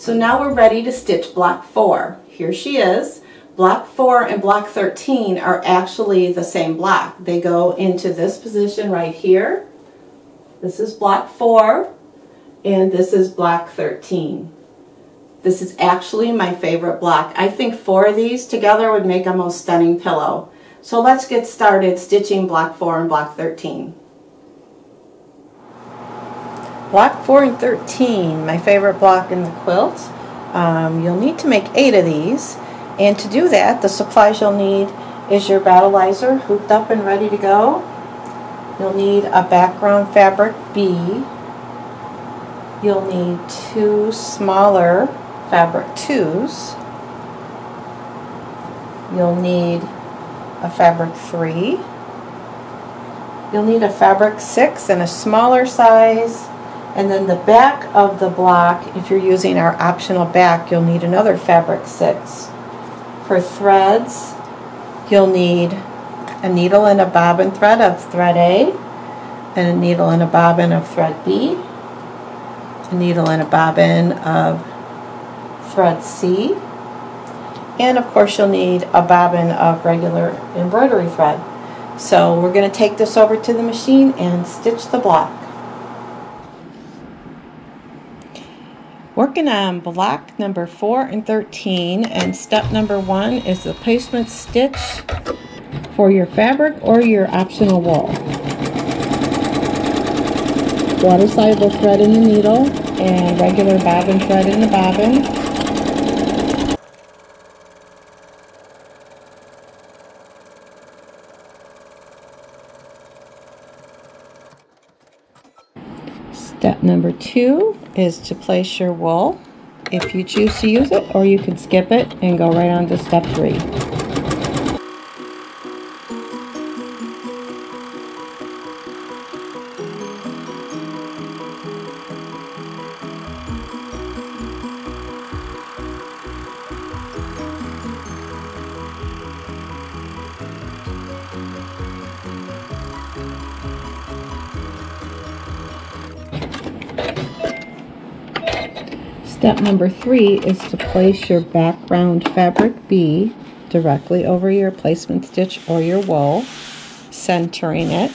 So now we're ready to stitch block four. Here she is. Block four and block 13 are actually the same block. They go into this position right here. This is block four and this is block 13. This is actually my favorite block. I think four of these together would make a most stunning pillow. So let's get started stitching block 4 and block 13. Block 4 and 13, my favorite block in the quilt. Um, you'll need to make eight of these. And to do that, the supplies you'll need is your Battilizer hooped up and ready to go. You'll need a background fabric B. You'll need two smaller fabric 2s. You'll need a fabric 3. You'll need a fabric 6 and a smaller size. And then the back of the block, if you're using our optional back, you'll need another fabric 6. For threads, you'll need a needle and a bobbin thread of thread A, and a needle and a bobbin of thread B, a needle and a bobbin of thread C, and of course you'll need a bobbin of regular embroidery thread. So we're going to take this over to the machine and stitch the block. Working on block number 4 and 13 and step number 1 is the placement stitch for your fabric or your optional wool. Water soluble thread in the needle and regular bobbin thread in the bobbin. Step number two is to place your wool if you choose to use it, or you can skip it and go right on to step three. Number three is to place your background fabric B directly over your placement stitch or your wool, centering it,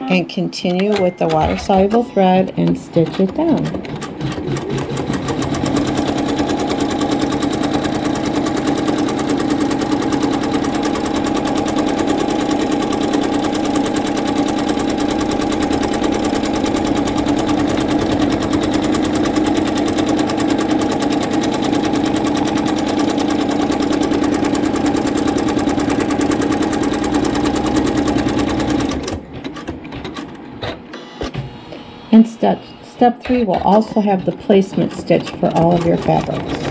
and continue with the water soluble thread and stitch it down. And step, step three will also have the placement stitch for all of your fabrics.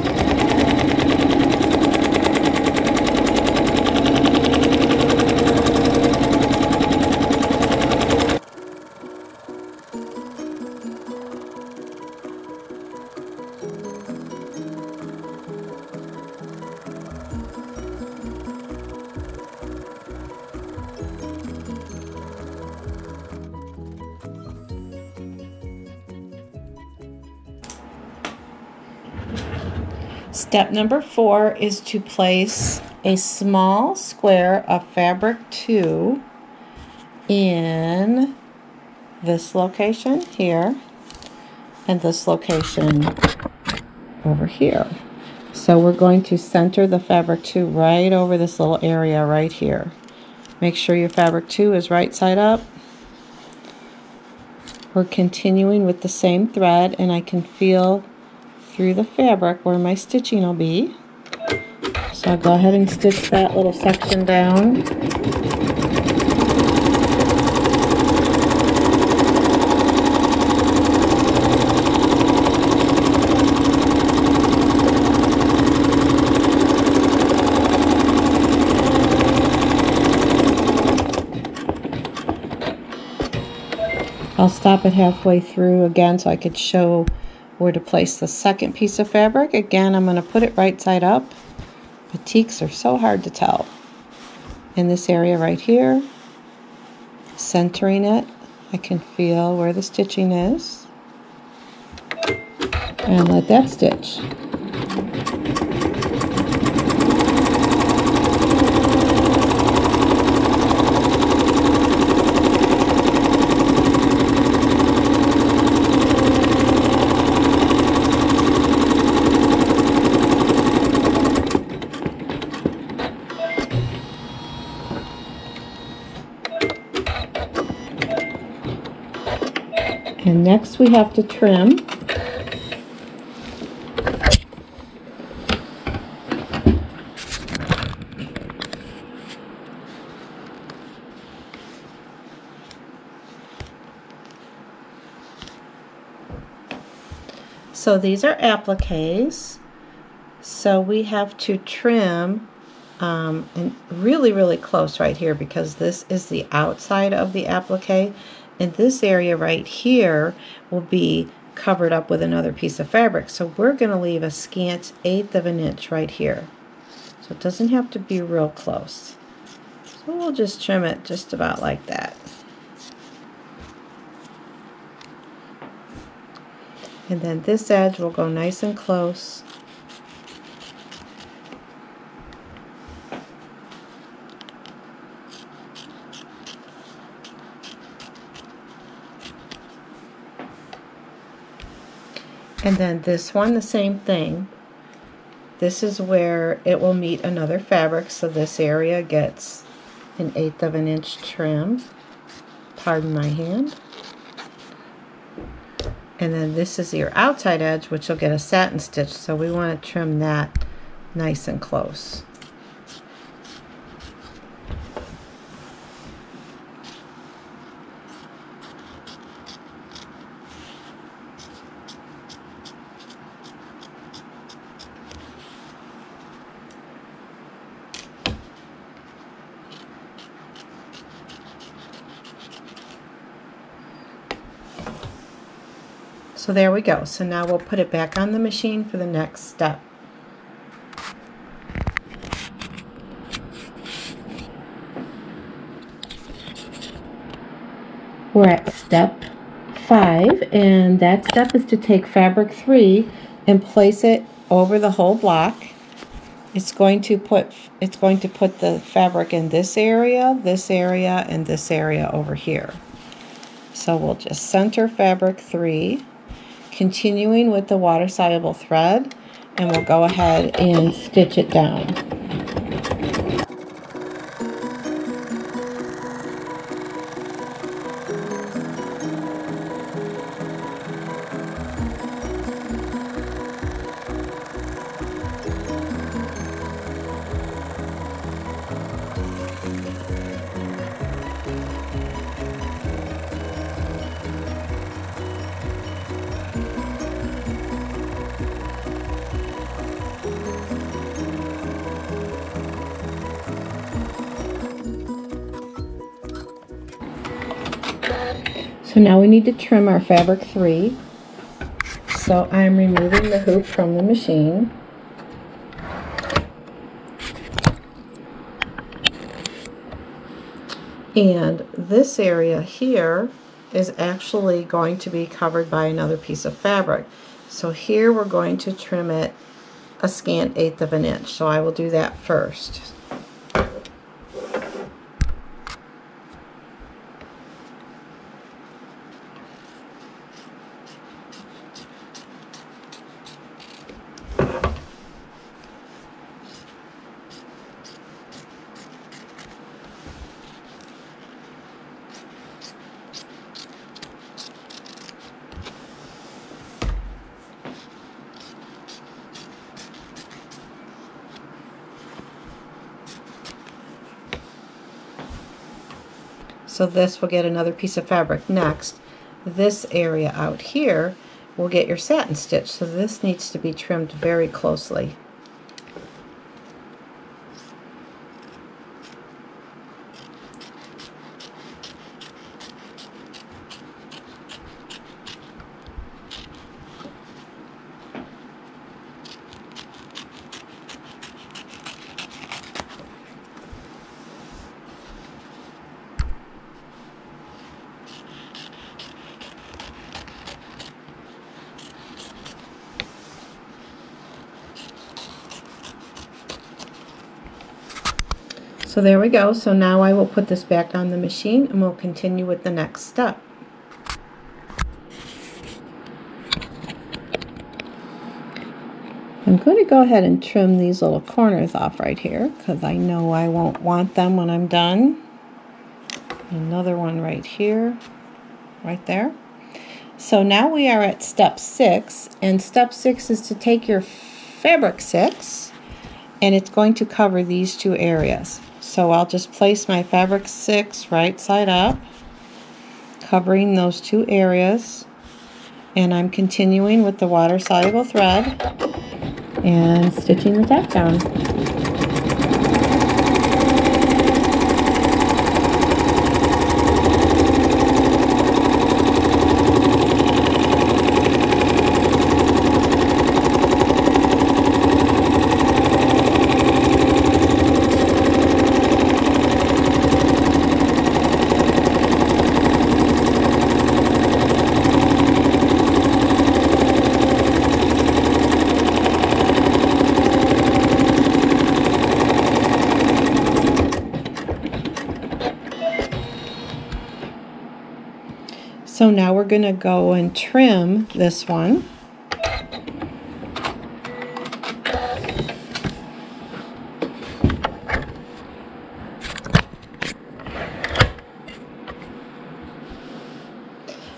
Step number four is to place a small square of fabric 2 in this location here and this location over here. So we're going to center the fabric 2 right over this little area right here. Make sure your fabric 2 is right side up. We're continuing with the same thread and I can feel through the fabric where my stitching will be. So I'll go ahead and stitch that little section down. I'll stop it halfway through again so I could show where to place the second piece of fabric. Again, I'm going to put it right side up. Batiks are so hard to tell. In this area right here, centering it, I can feel where the stitching is. and let that stitch. And next we have to trim. So these are appliques. So we have to trim um, and really, really close right here because this is the outside of the applique and this area right here will be covered up with another piece of fabric. So we're going to leave a scant eighth of an inch right here. So it doesn't have to be real close. So we'll just trim it just about like that. And then this edge will go nice and close And then this one, the same thing. This is where it will meet another fabric, so this area gets an eighth of an inch trim. Pardon my hand. And then this is your outside edge, which will get a satin stitch, so we want to trim that nice and close. So there we go. So now we'll put it back on the machine for the next step. We're at step five, and that step is to take fabric three and place it over the whole block. It's going to put it's going to put the fabric in this area, this area, and this area over here. So we'll just center fabric three continuing with the water soluble thread and we'll go ahead and stitch it down. Now we need to trim our fabric three. So I'm removing the hoop from the machine. And this area here is actually going to be covered by another piece of fabric. So here we're going to trim it a scant eighth of an inch. So I will do that first. So this will get another piece of fabric. Next, this area out here will get your satin stitch. So this needs to be trimmed very closely. So there we go. So now I will put this back on the machine and we'll continue with the next step. I'm going to go ahead and trim these little corners off right here because I know I won't want them when I'm done. Another one right here, right there. So now we are at step six, and step six is to take your fabric six and it's going to cover these two areas. So I'll just place my fabric six right side up, covering those two areas. And I'm continuing with the water soluble thread and stitching the tack down. So now we're going to go and trim this one.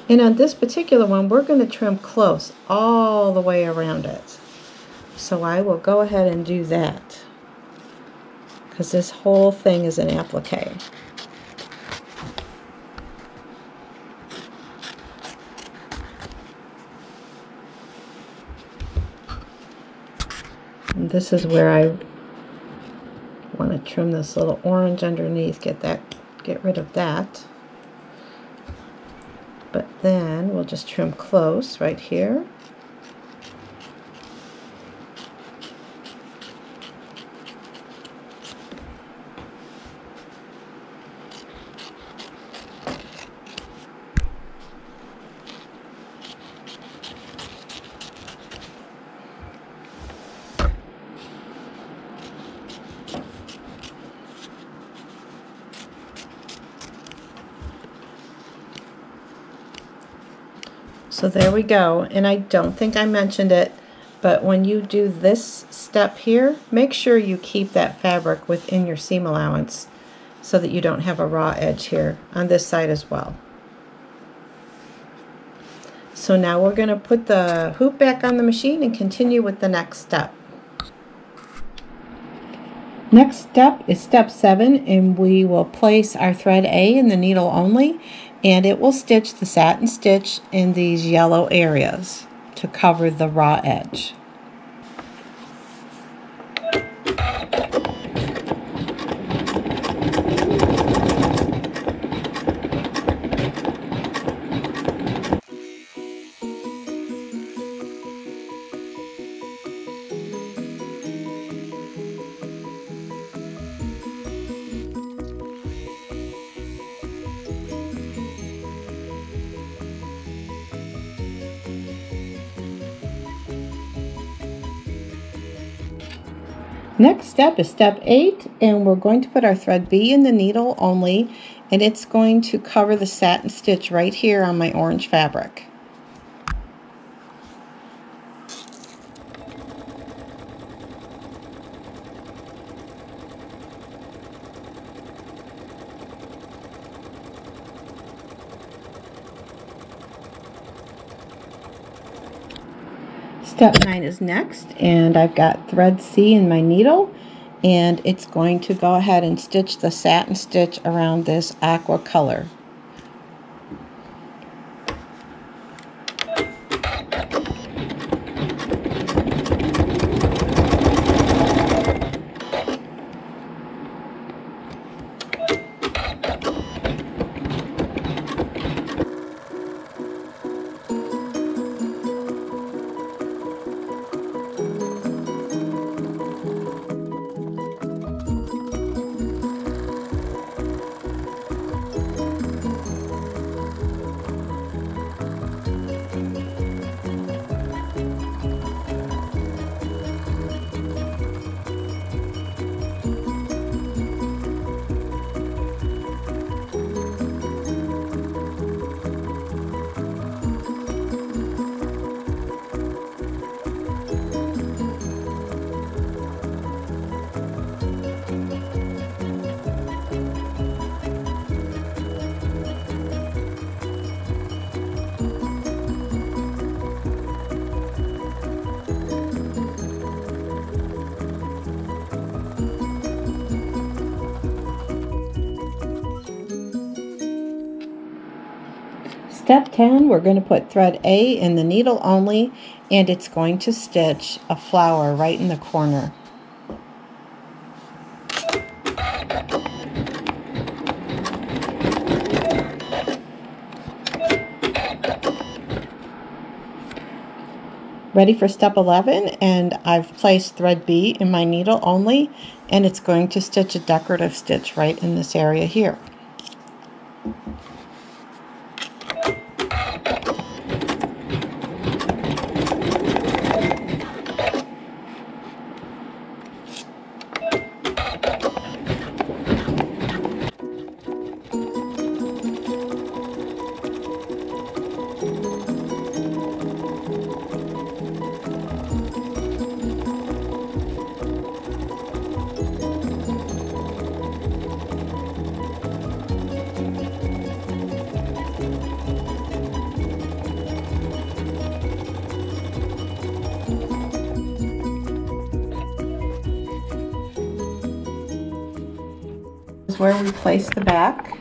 And on this particular one, we're going to trim close all the way around it. So I will go ahead and do that because this whole thing is an applique. This is where I want to trim this little orange underneath, get that, get rid of that. But then we'll just trim close right here. So there we go. And I don't think I mentioned it, but when you do this step here, make sure you keep that fabric within your seam allowance so that you don't have a raw edge here on this side as well. So now we're going to put the hoop back on the machine and continue with the next step. Next step is step 7 and we will place our thread A in the needle only and it will stitch the satin stitch in these yellow areas to cover the raw edge. Next step is step 8 and we're going to put our thread B in the needle only and it's going to cover the satin stitch right here on my orange fabric. Step 9 is next, and I've got thread C in my needle, and it's going to go ahead and stitch the satin stitch around this aqua color. Step 10, we're going to put thread A in the needle only and it's going to stitch a flower right in the corner. Ready for step 11 and I've placed thread B in my needle only and it's going to stitch a decorative stitch right in this area here. Where we place the back.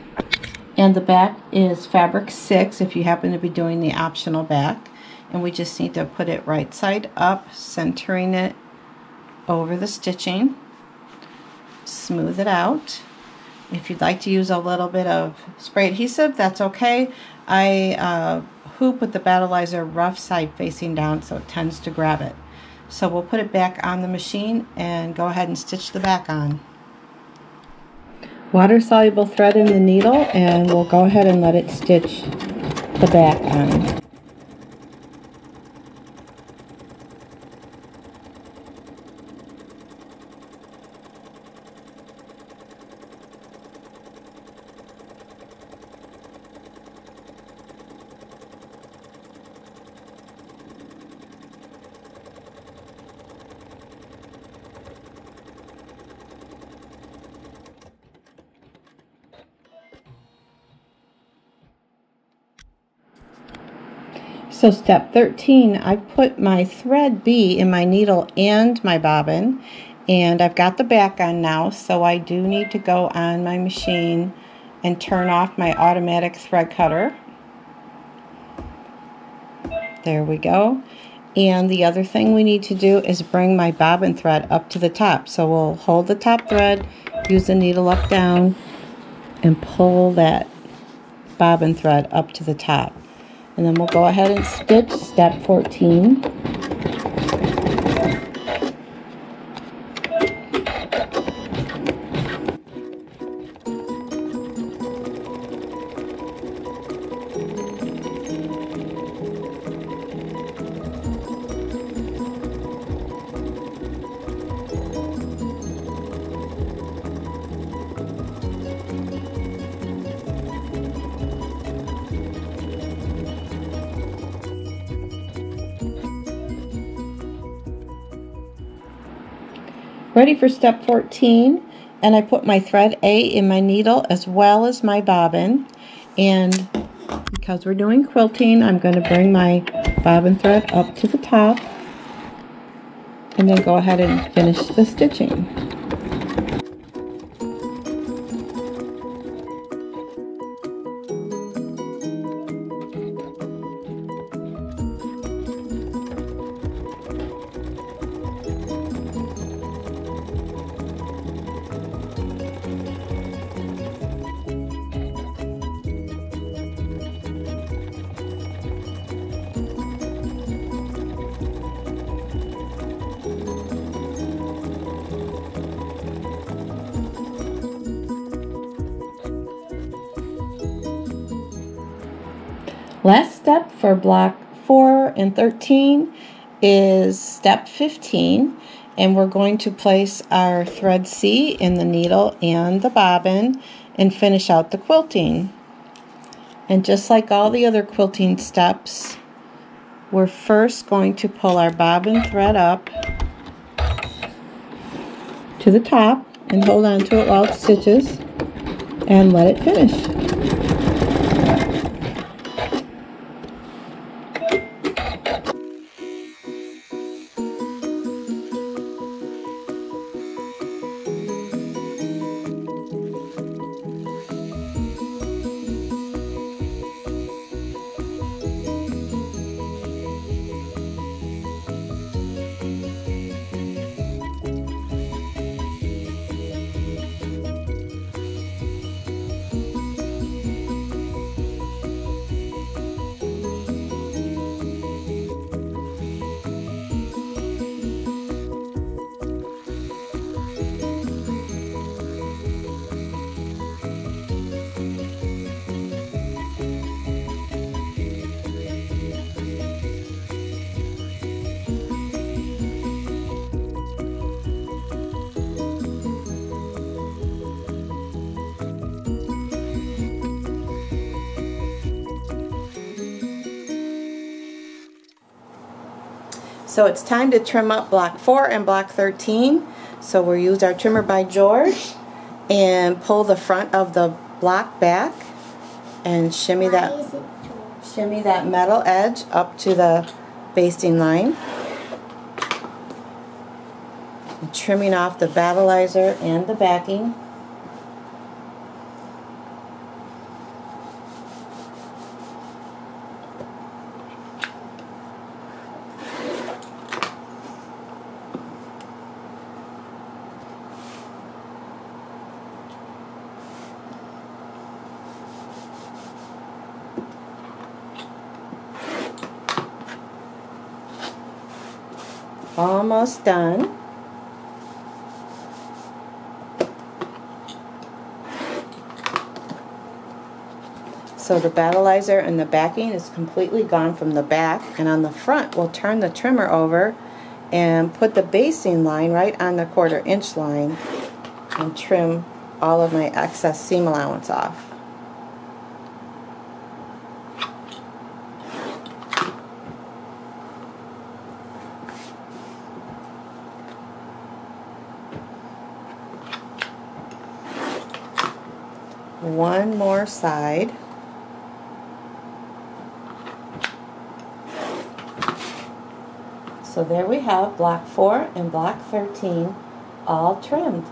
And the back is fabric 6 if you happen to be doing the optional back. And we just need to put it right side up, centering it over the stitching. Smooth it out. If you'd like to use a little bit of spray adhesive, that's okay. I uh, hoop with the Battilizer rough side facing down so it tends to grab it. So we'll put it back on the machine and go ahead and stitch the back on water-soluble thread in the needle and we'll go ahead and let it stitch the back on. So step 13, I put my thread B in my needle and my bobbin and I've got the back on now so I do need to go on my machine and turn off my automatic thread cutter. There we go. And the other thing we need to do is bring my bobbin thread up to the top. So we'll hold the top thread, use the needle up down, and pull that bobbin thread up to the top. And then we'll go ahead and stitch step 14. Ready for step 14 and I put my thread A in my needle as well as my bobbin and because we're doing quilting I'm going to bring my bobbin thread up to the top and then go ahead and finish the stitching. Last step for block 4 and 13 is step 15 and we're going to place our thread C in the needle and the bobbin and finish out the quilting. And just like all the other quilting steps, we're first going to pull our bobbin thread up to the top and hold on to it while it stitches and let it finish. So it's time to trim up block 4 and block 13. So we'll use our trimmer by George and pull the front of the block back and shimmy Why that shimmy that metal edge up to the basting line. And trimming off the Battilizer and the backing. Almost done. So the Battilizer and the backing is completely gone from the back and on the front we'll turn the trimmer over and put the basting line right on the quarter inch line and trim all of my excess seam allowance off. One more side. So there we have block 4 and block 13 all trimmed.